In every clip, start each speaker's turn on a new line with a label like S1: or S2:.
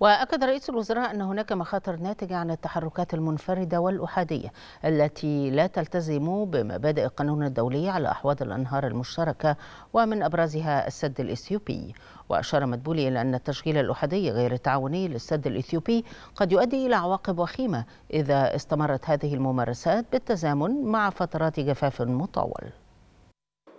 S1: وأكد رئيس الوزراء أن هناك مخاطر ناتجة عن التحركات المنفردة والأحادية التي لا تلتزم بمبادئ القانون الدولي على أحواض الأنهار المشتركة ومن أبرزها السد الإثيوبي. وأشار مدبولي إلى أن التشغيل الأحادي غير التعاوني للسد الإثيوبي قد يؤدي إلى عواقب وخيمة إذا استمرت هذه الممارسات بالتزامن مع فترات جفاف مطول.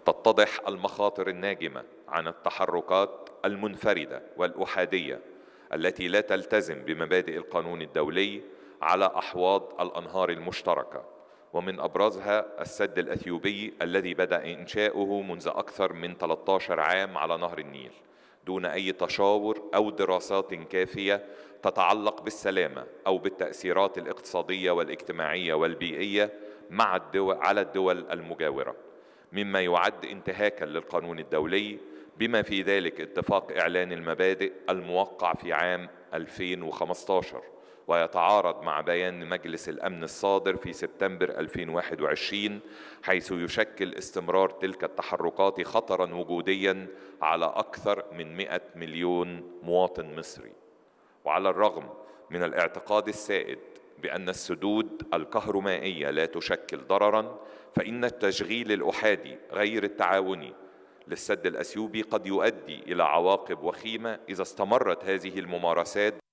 S2: تتضح المخاطر الناجمة عن التحركات المنفردة والأحادية التي لا تلتزم بمبادئ القانون الدولي على أحواض الأنهار المشتركة ومن أبرزها السد الأثيوبي الذي بدأ إنشاؤه منذ أكثر من 13 عام على نهر النيل دون أي تشاور أو دراسات كافية تتعلق بالسلامة أو بالتأثيرات الاقتصادية والاجتماعية والبيئية مع الدول على الدول المجاورة مما يعد انتهاكا للقانون الدولي بما في ذلك اتفاق إعلان المبادئ الموقع في عام 2015 ويتعارض مع بيان مجلس الأمن الصادر في سبتمبر 2021 حيث يشكل استمرار تلك التحركات خطرا وجوديا على أكثر من 100 مليون مواطن مصري. وعلى الرغم من الاعتقاد السائد بأن السدود الكهرومائية لا تشكل ضررا فإن التشغيل الأحادي غير التعاوني للسد الأثيوبي قد يؤدي إلى عواقب وخيمة إذا استمرت هذه الممارسات